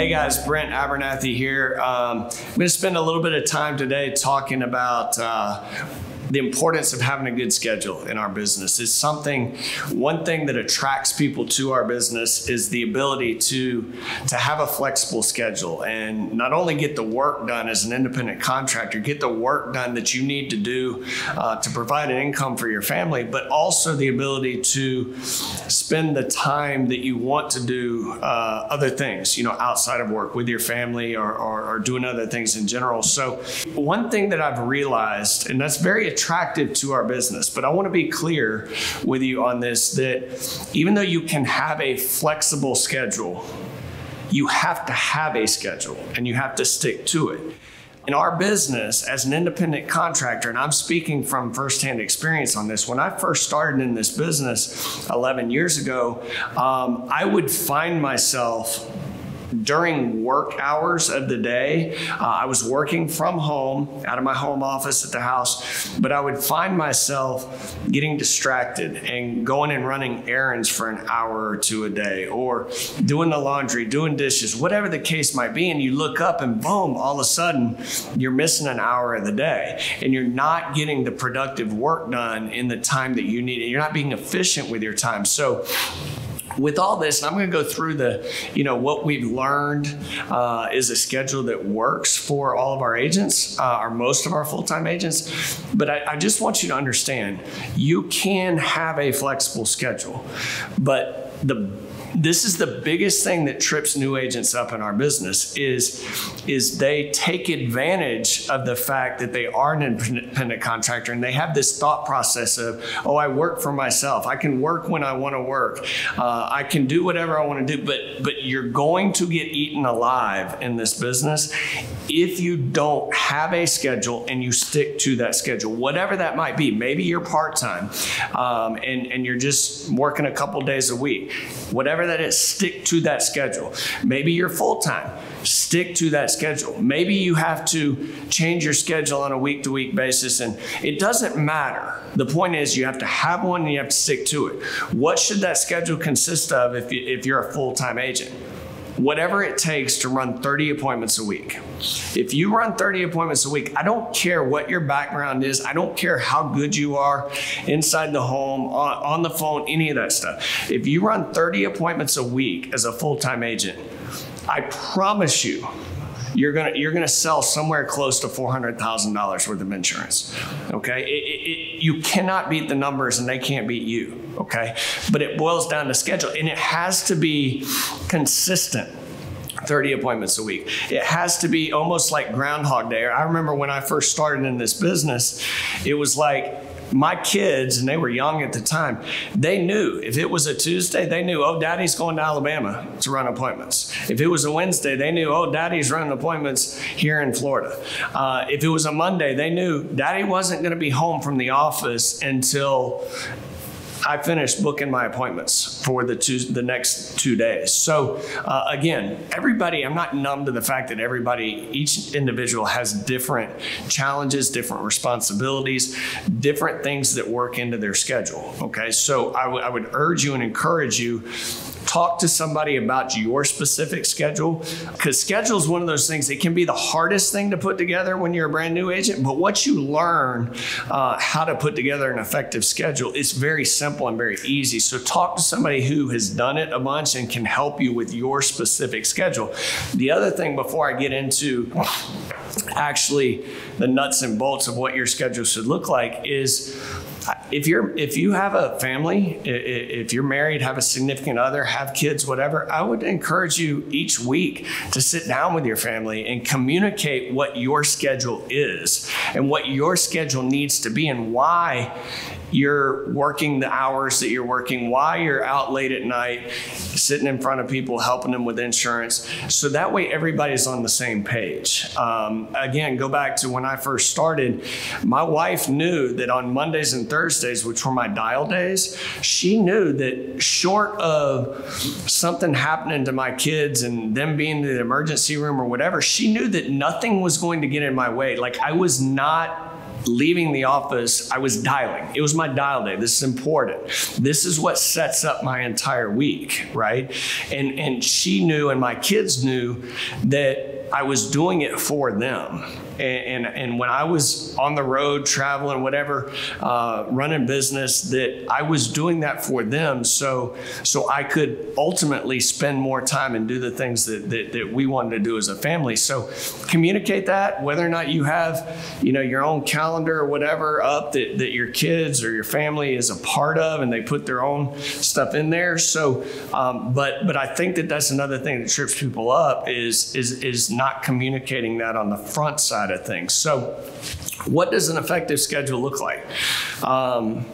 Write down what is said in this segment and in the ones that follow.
Hey guys, Brent Abernathy here. Um, I'm going to spend a little bit of time today talking about uh, the importance of having a good schedule in our business is something one thing that attracts people to our business is the ability to to have a flexible schedule and not only get the work done as an independent contractor get the work done that you need to do uh, to provide an income for your family but also the ability to spend the time that you want to do uh, other things you know outside of work with your family or, or, or doing other things in general. So one thing that i've realized and that's very attractive to our business. But I want to be clear with you on this that even though you can have a flexible schedule, you have to have a schedule and you have to stick to it. In our business, as an independent contractor, and I'm speaking from firsthand experience on this, when I first started in this business 11 years ago, um, I would find myself during work hours of the day. Uh, I was working from home, out of my home office at the house, but I would find myself getting distracted and going and running errands for an hour or two a day, or doing the laundry, doing dishes, whatever the case might be. And you look up and boom, all of a sudden you're missing an hour of the day and you're not getting the productive work done in the time that you need. You're not being efficient with your time. So, with all this, I'm going to go through the, you know, what we've learned uh, is a schedule that works for all of our agents, uh, or most of our full time agents. But I, I just want you to understand you can have a flexible schedule, but the this is the biggest thing that trips new agents up in our business is is they take advantage of the fact that they are an independent contractor and they have this thought process of oh i work for myself. I can work when i want to work. Uh, i can do whatever i want to do but but you're going to get eaten alive in this business if you don't have a schedule and you stick to that schedule whatever that might be. Maybe you're part-time um, and and you're just working a couple days a week. Whatever that is, stick to that schedule. Maybe you're full time, stick to that schedule. Maybe you have to change your schedule on a week to week basis, and it doesn't matter. The point is, you have to have one and you have to stick to it. What should that schedule consist of if, you, if you're a full time agent? Whatever it takes to run 30 appointments a week. If you run 30 appointments a week, I don't care what your background is, I don't care how good you are inside the home, on, on the phone, any of that stuff. If you run 30 appointments a week as a full time agent, I promise you, you're gonna you're gonna sell somewhere close to four hundred thousand dollars worth of insurance. Okay, it, it, it, you cannot beat the numbers, and they can't beat you. Okay, but it boils down to schedule, and it has to be consistent. 30 appointments a week. It has to be almost like Groundhog Day. I remember when I first started in this business, it was like my kids, and they were young at the time, they knew if it was a Tuesday, they knew, oh, daddy's going to Alabama to run appointments. If it was a Wednesday, they knew, oh, daddy's running appointments here in Florida. Uh, if it was a Monday, they knew daddy wasn't going to be home from the office until I finished booking my appointments for the two, the next two days. So uh, again, everybody, I'm not numb to the fact that everybody, each individual has different challenges, different responsibilities, different things that work into their schedule. Okay, so I, would urge you and encourage you talk to somebody about your specific schedule? Because schedule is one of those things it can be the hardest thing to put together when you're a brand new agent but once you learn uh, how to put together an effective schedule it's very simple and very easy. So talk to somebody who has done it a bunch and can help you with your specific schedule. The other thing before i get into actually the nuts and bolts of what your schedule should look like is if you're if you have a family if you're married have a significant other have kids whatever i would encourage you each week to sit down with your family and communicate what your schedule is and what your schedule needs to be and why you're working the hours that you're working, why you're out late at night, sitting in front of people, helping them with insurance. So that way everybody's on the same page. Um, again, go back to when I first started, my wife knew that on Mondays and Thursdays, which were my dial days, she knew that short of something happening to my kids and them being in the emergency room or whatever, she knew that nothing was going to get in my way. Like I was not leaving the office, I was dialing. It was my dial day. This is important. This is what sets up my entire week, right? And and she knew and my kids knew that I was doing it for them. And, and, and when I was on the road, traveling, whatever, uh, running business, that I was doing that for them so, so I could ultimately spend more time and do the things that, that, that we wanted to do as a family. So communicate that, whether or not you have, you know, your own calendar or whatever up that, that your kids or your family is a part of and they put their own stuff in there. So, um, but, but I think that that's another thing that trips people up is, is, is not communicating that on the front side of things. So, what does an effective schedule look like? Um,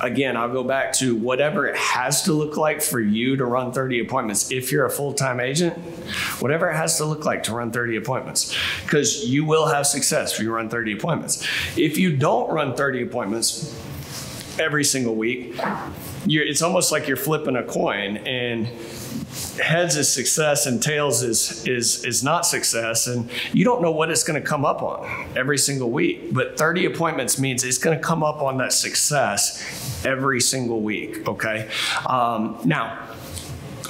again, I'll go back to whatever it has to look like for you to run 30 appointments. If you're a full time agent, whatever it has to look like to run 30 appointments, because you will have success if you run 30 appointments. If you don't run 30 appointments every single week, it's almost like you're flipping a coin and heads is success and tails is is is not success and you don't know what it's going to come up on every single week. But 30 appointments means it's going to come up on that success every single week okay? Um, now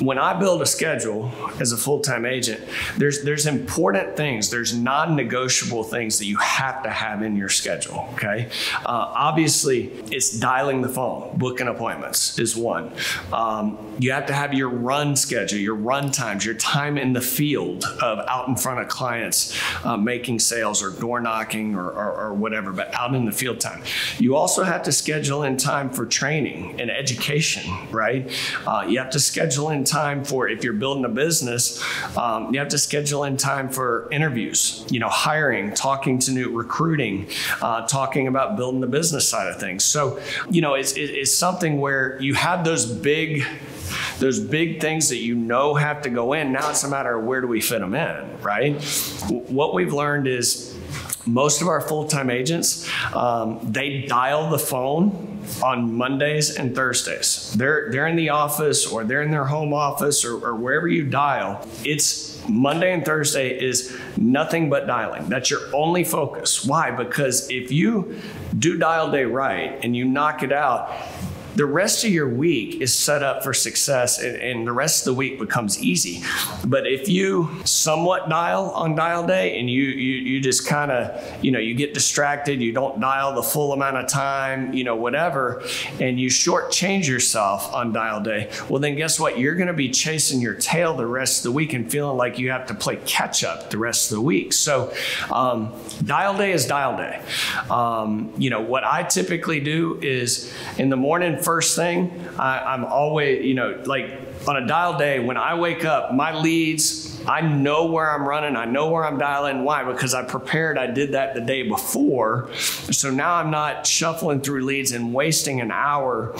when I build a schedule as a full-time agent, there's there's important things, there's non-negotiable things that you have to have in your schedule. Okay, uh, obviously it's dialing the phone, booking appointments is one. Um, you have to have your run schedule, your run times, your time in the field of out in front of clients, uh, making sales or door knocking or, or, or whatever, but out in the field time. You also have to schedule in time for training and education, right? Uh, you have to schedule in time for if you're building a business, um, you have to schedule in time for interviews, you know, hiring, talking to new recruiting, uh, talking about building the business side of things. So, you know, it's, it's something where you have those big those big things that you know have to go in. Now it's a matter of where do we fit them in, right? What we've learned is most of our full-time agents, um, they dial the phone on Mondays and Thursdays. They're they're in the office or they're in their home office or, or wherever you dial. It's Monday and Thursday is nothing but dialing. That's your only focus. Why? Because if you do dial day right and you knock it out, the rest of your week is set up for success and, and the rest of the week becomes easy. But if you somewhat dial on dial day and you you, you just kind of, you know, you get distracted, you don't dial the full amount of time, you know, whatever, and you shortchange yourself on dial day, well then guess what? You're gonna be chasing your tail the rest of the week and feeling like you have to play catch up the rest of the week. So um, dial day is dial day. Um, you know, what I typically do is in the morning first thing, I, am always, you know, like on a dial day, when I wake up, my leads, I know where I'm running, I know where I'm dialing. Why? Because I prepared, I did that the day before. So now I'm not shuffling through leads and wasting an hour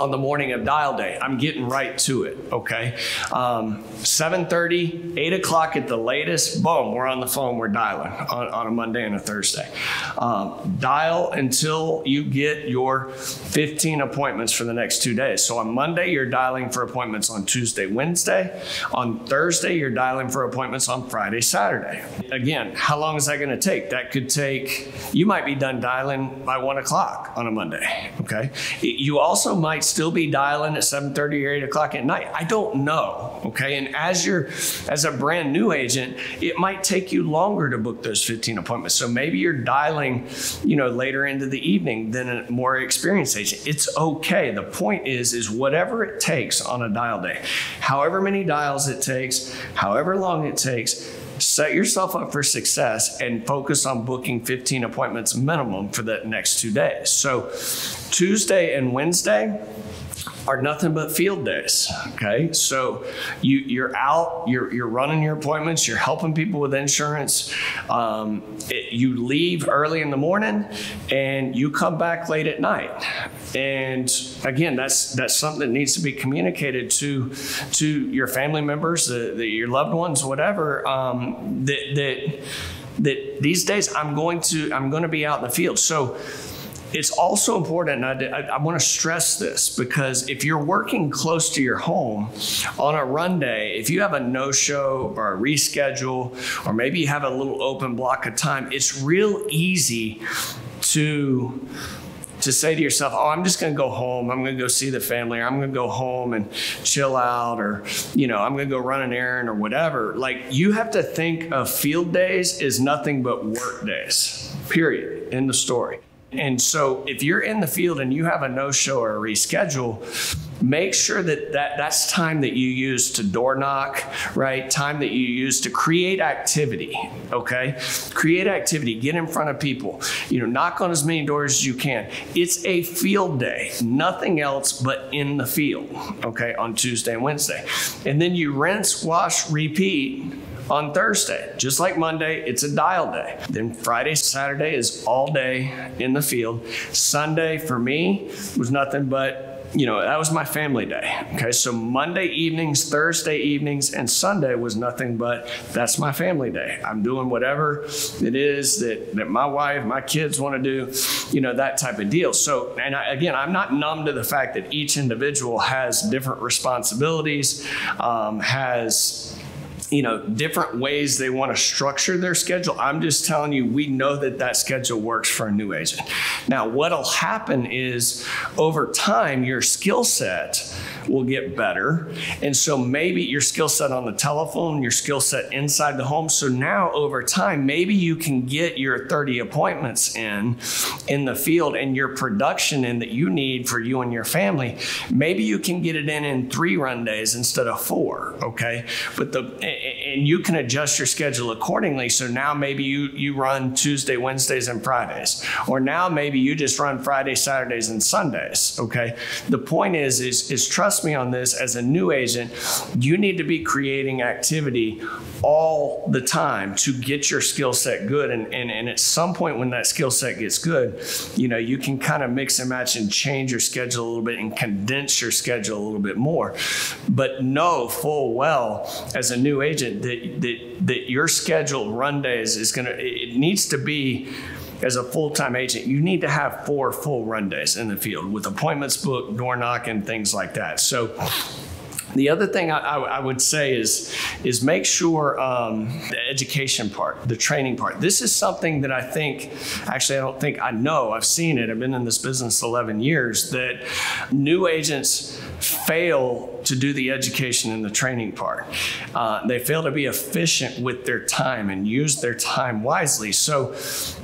on the morning of dial day. I'm getting right to it, okay? Um, 7.30, 8 o'clock at the latest, boom, we're on the phone, we're dialing on, on a Monday and a Thursday. Um, dial until you get your 15 appointments for the next two days. So on Monday, you're dialing for appointments on Tuesday, Wednesday. On Thursday, you're dialing for appointments on Friday, Saturday. Again, how long is that gonna take? That could take, you might be done dialing by one o'clock on a Monday, okay? You also might still be dialing at 7.30 or 8 o'clock at night. I don't know, okay? And as you're, as a brand new agent, it might take you longer to book those 15 appointments. So maybe you're dialing, you know, later into the evening than a more experienced agent. It's okay. The point is, is whatever it takes on a dial day, however many dials it takes, however long it takes, set yourself up for success and focus on booking 15 appointments minimum for the next two days. So Tuesday and Wednesday, are nothing but field days. Okay, so you you're out, you're you're running your appointments, you're helping people with insurance. Um, it, you leave early in the morning, and you come back late at night. And again, that's that's something that needs to be communicated to to your family members, the, the, your loved ones, whatever. Um, that that that these days I'm going to I'm going to be out in the field. So it's also important, and I, I, I want to stress this because if you're working close to your home on a run day, if you have a no show or a reschedule, or maybe you have a little open block of time, it's real easy to to say to yourself, oh, I'm just going to go home. I'm going to go see the family, or I'm going to go home and chill out, or, you know, I'm going to go run an errand or whatever. Like, you have to think of field days as nothing but work days, period, End the story. And so if you're in the field and you have a no show or a reschedule, make sure that, that that's time that you use to door knock, right? Time that you use to create activity, okay? Create activity, get in front of people, you know, knock on as many doors as you can. It's a field day, nothing else but in the field, okay, on Tuesday and Wednesday. And then you rinse, wash, repeat on Thursday. Just like Monday, it's a dial day. Then Friday, Saturday is all day in the field. Sunday for me was nothing but you know, that was my family day. Okay, so Monday evenings, Thursday evenings, and Sunday was nothing but that's my family day. I'm doing whatever it is that, that my wife, my kids want to do, you know, that type of deal. So, and I, again, I'm not numb to the fact that each individual has different responsibilities, um, has you know, different ways they want to structure their schedule. I'm just telling you, we know that that schedule works for a new agent. Now, what'll happen is over time, your skill set will get better. And so maybe your skill set on the telephone, your skill set inside the home. So now over time, maybe you can get your 30 appointments in in the field and your production in that you need for you and your family. Maybe you can get it in in three run days instead of four. Okay. But the, and you can adjust your schedule accordingly. So now maybe you, you run Tuesday, Wednesdays, and Fridays. Or now maybe you just run Fridays, Saturdays, and Sundays. Okay. The point is, is, is trust me on this as a new agent, you need to be creating activity all the time to get your skill set good. And, and, and at some point when that skill set gets good, you know, you can kind of mix and match and change your schedule a little bit and condense your schedule a little bit more. But know full well as a new agent that, that, that your scheduled run days is going to, it needs to be as a full-time agent, you need to have four full run days in the field with appointments booked, door knocking, things like that. So the other thing I, I, would say is, is make sure um, the education part, the training part. This is something that I think, actually, I don't think I know. I've seen it. I've been in this business 11 years. That new agents fail to do the education and the training part. Uh, they fail to be efficient with their time and use their time wisely. So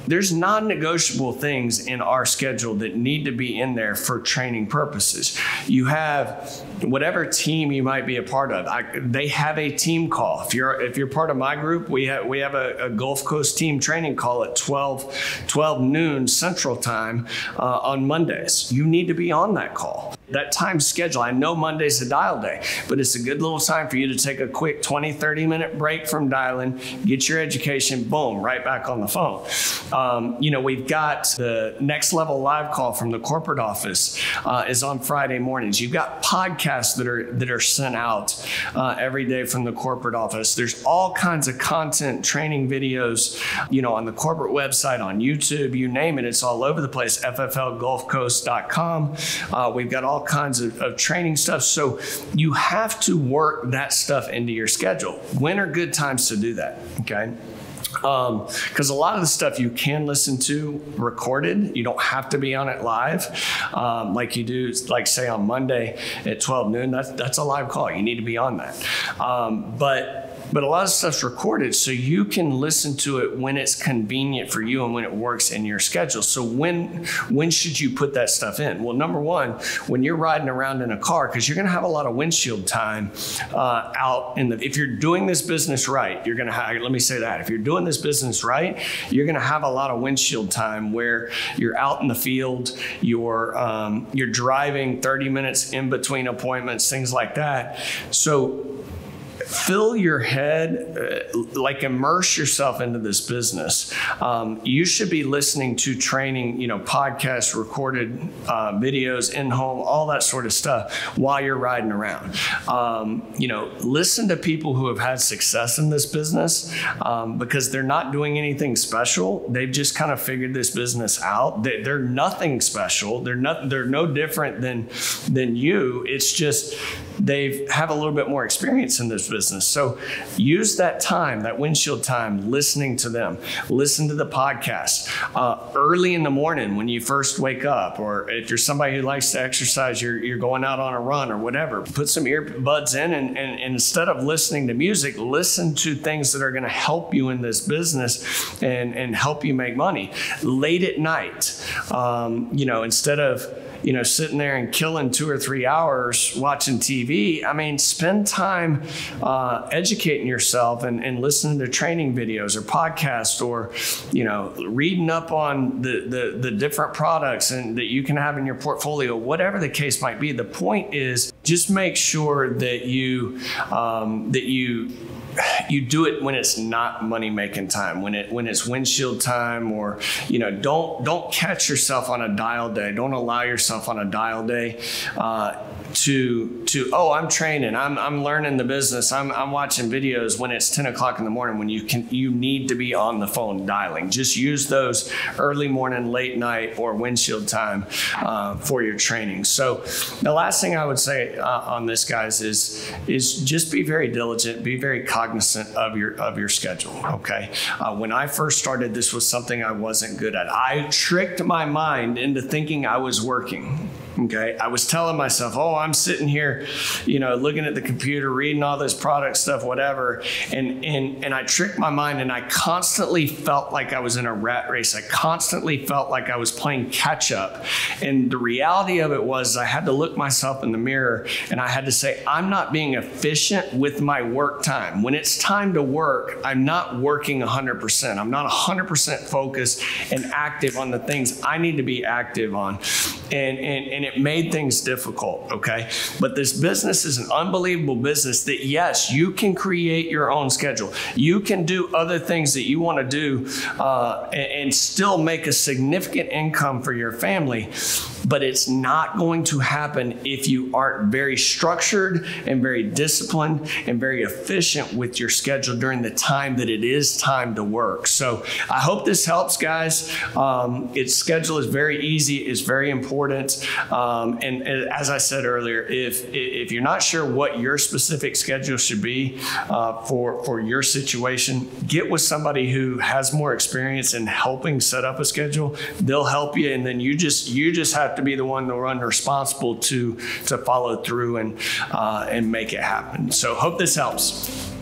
there's non-negotiable things in our schedule that need to be in there for training purposes. You have whatever team you might be a part of. I, they have a team call. If you're if you're part of my group, we have we have a, a Gulf Coast team training call at 12 12 noon Central Time uh, on Mondays. You need to be on that call that time schedule. I know Monday's a dial day, but it's a good little time for you to take a quick 20, 30 minute break from dialing, get your education, boom, right back on the phone. Um, you know, we've got the next level live call from the corporate office uh, is on Friday mornings. You've got podcasts that are that are sent out uh, every day from the corporate office. There's all kinds of content, training videos, you know, on the corporate website, on YouTube, you name it, it's all over the place. FFLGulfCoast.com. Uh, we've got all all kinds of, of training stuff. So you have to work that stuff into your schedule. When are good times to do that? Okay because um, a lot of the stuff you can listen to recorded. You don't have to be on it live, um, like you do, like say on Monday at 12 noon. That's that's a live call. You need to be on that. Um, but but a lot of stuff's recorded so you can listen to it when it's convenient for you and when it works in your schedule. So when when should you put that stuff in? Well, number one, when you're riding around in a car, because you're going to have a lot of windshield time uh, out in the. If you're doing this business right, you're going to have. Let me say that. If you're doing this business right, you're going to have a lot of windshield time where you're out in the field, you're um, you're driving 30 minutes in between appointments, things like that. So fill your head, uh, like immerse yourself into this business. Um, you should be listening to training, you know, podcasts, recorded uh, videos, in home, all that sort of stuff while you're riding around. Um, you know, listen to people who have had success in this business um, because they're not doing anything special. They've just kind of figured this business out. They, are nothing special. They're not. They're no different than than you. It's just they have have a little bit more experience in this business. So use that time, that windshield time, listening to them. Listen to the podcast uh, early in the morning when you first wake up, or if you're somebody who likes to exercise, you're, you're going out on a run or whatever. Put some earbuds in, and, and, and instead of listening to music, listen to things that are going to help you in this business and, and help you make money. Late at night, um, you know, instead of you know, sitting there and killing two or three hours watching TV. I mean, spend time uh, educating yourself and, and listening to training videos or podcasts or, you know, reading up on the, the, the different products and that you can have in your portfolio, whatever the case might be. The point is just make sure that you, um, that you, you do it when it's not money making time when it when it's windshield time or you know don't don't catch yourself on a dial day. Don't allow yourself on a dial day. Uh, to to oh I'm training. I'm, I'm learning the business. I'm, I'm watching videos when it's 10 o'clock in the morning when you can you need to be on the phone dialing. Just use those early morning late night or windshield time uh, for your training. So the last thing I would say uh, on this guys is is just be very diligent. Be very cognizant of your of your schedule okay? Uh, when I first started this was something I wasn't good at. I tricked my mind into thinking I was working Okay. I was telling myself, oh, I'm sitting here, you know, looking at the computer, reading all this product stuff, whatever. And, and, and I tricked my mind and I constantly felt like I was in a rat race. I constantly felt like I was playing catch up. And the reality of it was I had to look myself in the mirror and I had to say, I'm not being efficient with my work time. When it's time to work, I'm not working 100%. I'm not 100% focused and active on the things I need to be active on. And, and, and and it made things difficult, okay? But this business is an unbelievable business that, yes, you can create your own schedule. You can do other things that you want to do uh, and, and still make a significant income for your family but it's not going to happen if you aren't very structured and very disciplined and very efficient with your schedule during the time that it is time to work. So I hope this helps, guys. Um, its schedule is very easy, it's very important. Um, and, and, as I said earlier, if if you're not sure what your specific schedule should be uh, for for your situation, get with somebody who has more experience in helping set up a schedule. They'll help you, and then you just you just have to be the one to run responsible to to follow through and uh, and make it happen. So hope this helps.